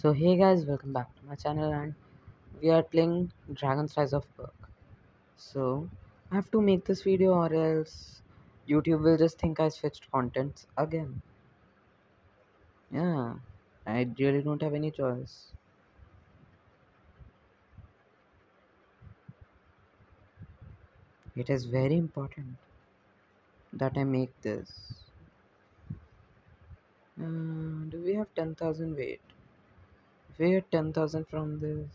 So hey guys, welcome back to my channel and we are playing Dragon's Rise of Berk. So I have to make this video or else YouTube will just think I switched contents again. Yeah, I really don't have any choice. It is very important that I make this. Uh, do we have 10,000 weight? Get 10,000 from this.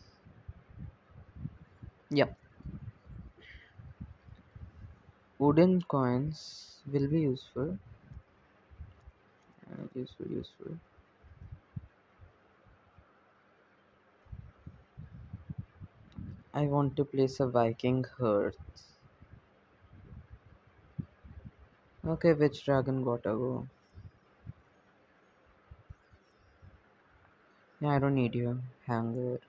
Yep. Wooden coins will be useful. Uh, useful, useful. I want to place a Viking hearth. Okay, which dragon gotta go? Yeah, I don't need you. Hanger.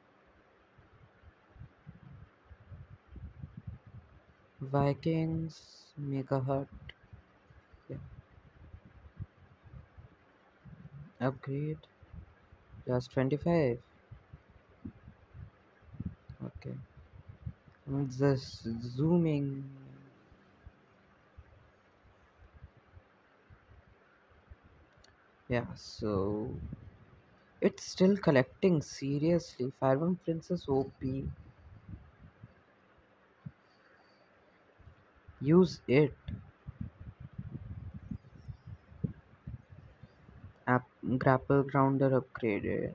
Vikings, make a hut. Yeah. Upgrade. Just 25. Okay. I'm just zooming. Yeah, so it's still collecting seriously. Firebomb Princess OP. Use it. App grapple grounder upgraded.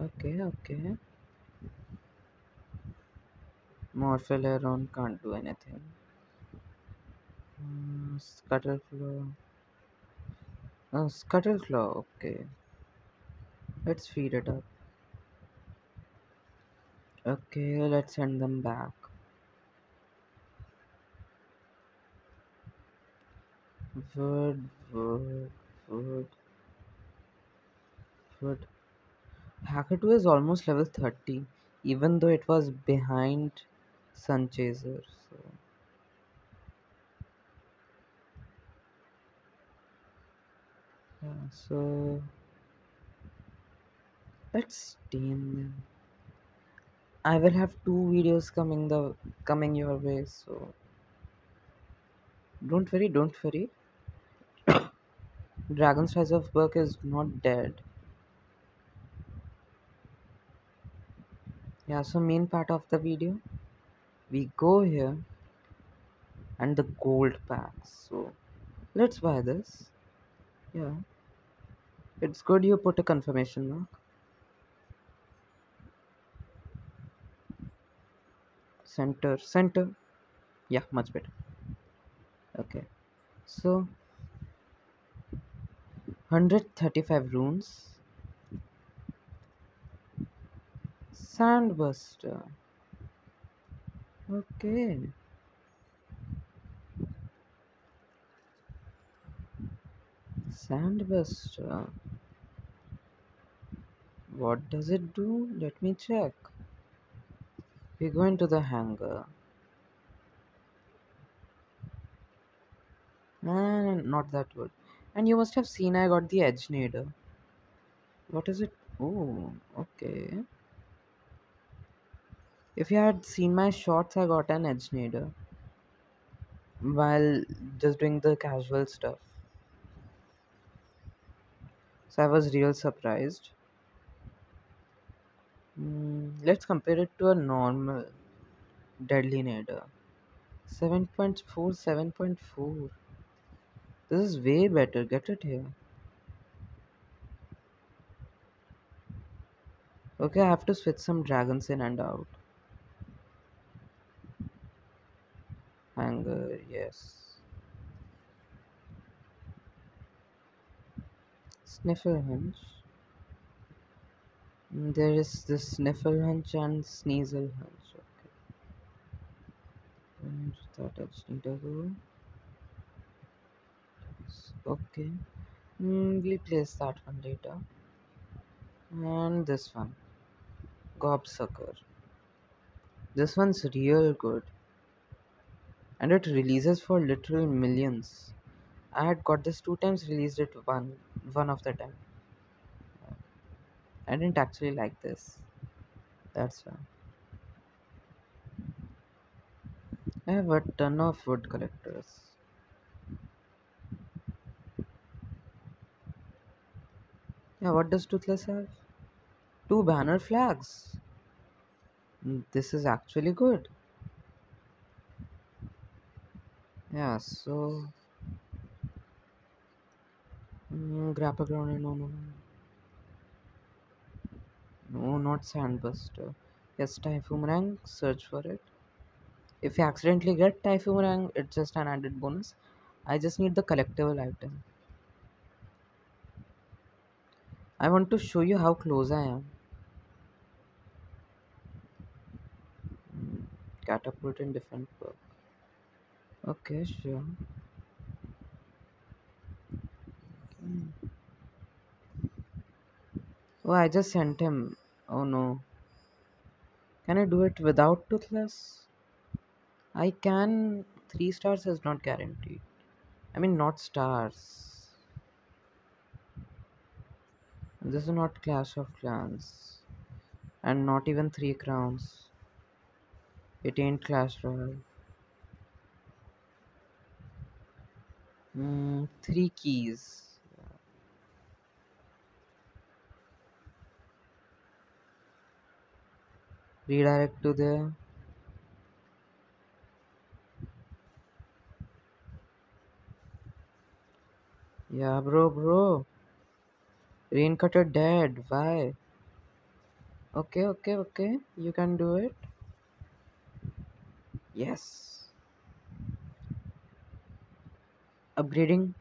Okay, okay. Morphaleron can't do anything. Mm, Uh. Oh, Scuttleclaw, okay. Let's feed it up. Okay, let's send them back. Word, word, word, word. Hacker 2 is almost level 30, even though it was behind Sun Chaser. So. Yeah, so let's tame them. I will have two videos coming the coming your way, so don't worry, don't worry. Dragon's Rise of Berk is not dead. Yeah, so main part of the video, we go here and the gold packs. So let's buy this. Yeah, it's good you put a confirmation mark. Center, center. Yeah, much better. Okay, so 135 runes. Sandbuster. Okay. Sandbuster. What does it do? Let me check. We go into the hangar. Ah, not that good. And you must have seen I got the Edge Nadder. What is it? Oh, okay. If you had seen my shorts, I got an Edge Nadder while just doing the casual stuff. So I was real surprised. Mm, let's compare it to a normal Deadly Nadder. 7.4, 7.4. This is way better. Get it here. Okay, I have to switch some dragons in and out. Anger, yes. Sniffle Hunch. Mm, There is this Sniffle Hunch and Sneasel Hunch. Okay. And that I just need to go. Okay. Mm, we'll place that one later. And this one. Gobsucker. This one's real good. And it releases for literal millions. I had got this two times, released it one one of the time. I didn't actually like this. That's why. I have a ton of wood collectors. Yeah, what does Toothless have? Two banner flags. Mm, This is actually good. Yeah, so. Mm, grapple ground, no, no, no. No, not Sandbuster. Yes, Typhoomerang, search for it. If you accidentally get Typhoomerang, it's just an added bonus. I just need the collectible item. I want to show you how close I am. Mm, Catapult in different perk. Okay, sure. Oh, I just sent him. Oh no. Can I do it without Toothless? I can. Three stars is not guaranteed. I mean, not stars. This is not Clash of Clans. And not even three crowns. It ain't Clash Royale. Mm, three keys. Redirect to there. Yeah, bro, bro. Rain cutter dead. Why? Okay, okay, okay. You can do it. Yes. Upgrading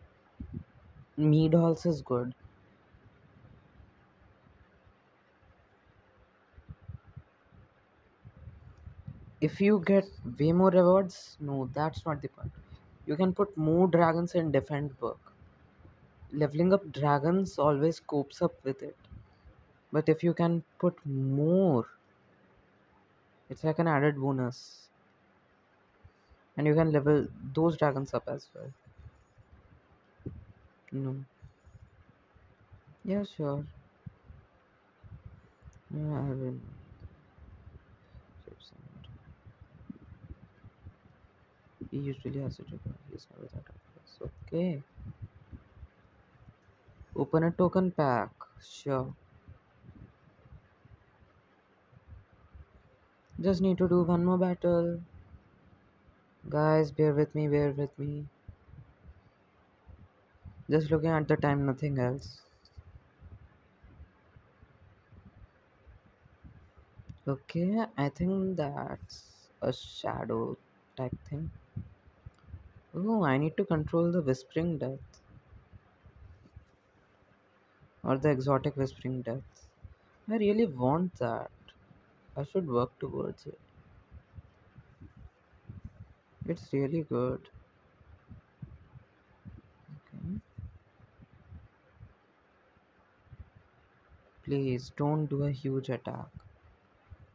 mead also is good. If you get way more rewards, no, that's not the point. You can put more dragons in defend work. Leveling up dragons always copes up with it. But if you can put more, it's like an added bonus. And you can level those dragons up as well. No. Yeah, sure. Yeah, I will. He usually has it. He's never that obvious. Okay. Open a token pack. Sure. Just need to do one more battle. Guys, bear with me, bear with me. Just looking at the time, nothing else. Okay, I think that's a shadow type thing. Oh, I need to control the whispering death. Or the exotic whispering death. I really want that. I should work towards it. It's really good. Okay. Please don't do a huge attack.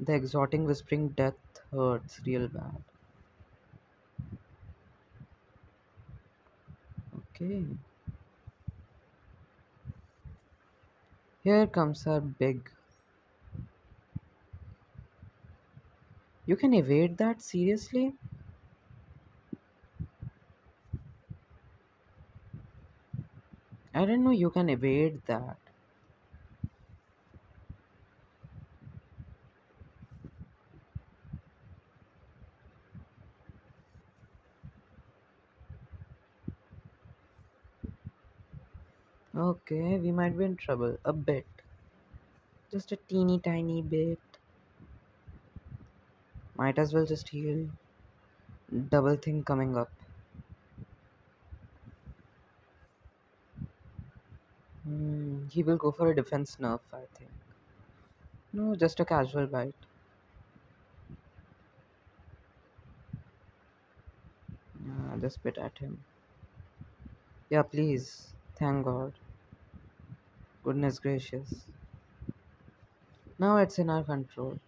The exotic whispering death hurts real bad. Okay. Here comes our big. You can evade that seriously? I didn't know you can evade that. Okay, we might be in trouble. A bit. Just a teeny tiny bit. Might as well just heal. Double thing coming up. Hmm, he will go for a defense nerf, I think. No, just a casual bite. Yeah, just spit at him. Yeah, please. Thank God. Goodness gracious. Now it's in our control.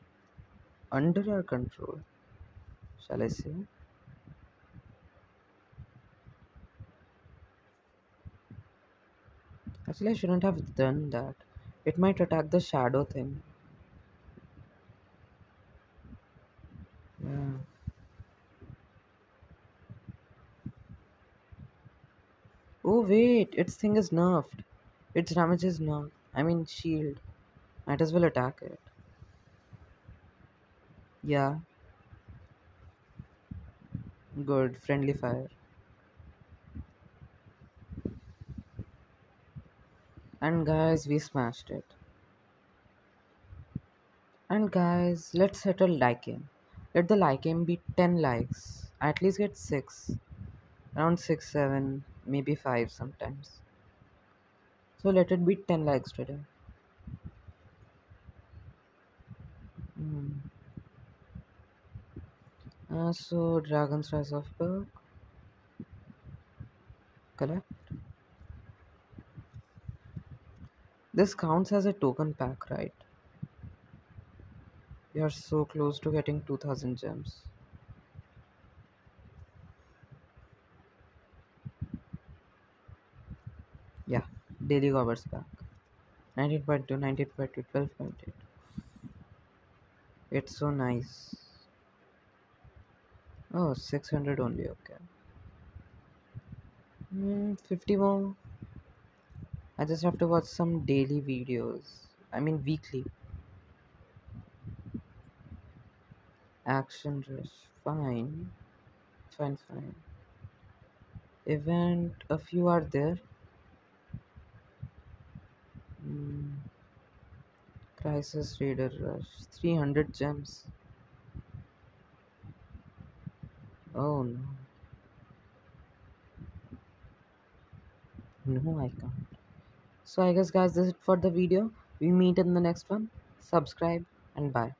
Under our control. Shall I say? Actually, I shouldn't have done that. It might attack the shadow thing. Yeah. Oh wait, its thing is nerfed. Its damage is nerfed. I mean shield. Might as well attack it. Yeah, good. Friendly fire. And guys, we smashed it. And guys, let's like him. Let the like him be 10 likes. At least get 6. Around 6, 7, maybe 5 sometimes. So let it be 10 likes today. Hmm. Uh, so Dragon's Rise of Berk. Correct. This counts as a token pack, right? We are so close to getting 2000 gems. Yeah, Daily Gobbers pack. 19.2, 19.2, 12.8. It's so nice. Oh, 600 only, okay. Hmm, 50 more. I just have to watch some daily videos. I mean, weekly. Action Rush. Fine. Fine, fine. Event. A few are there. Hmm. Crisis Raider Rush. 300 gems. Oh no. No, I can't. So I guess guys this is it for the video. We meet in the next one. Subscribe and bye.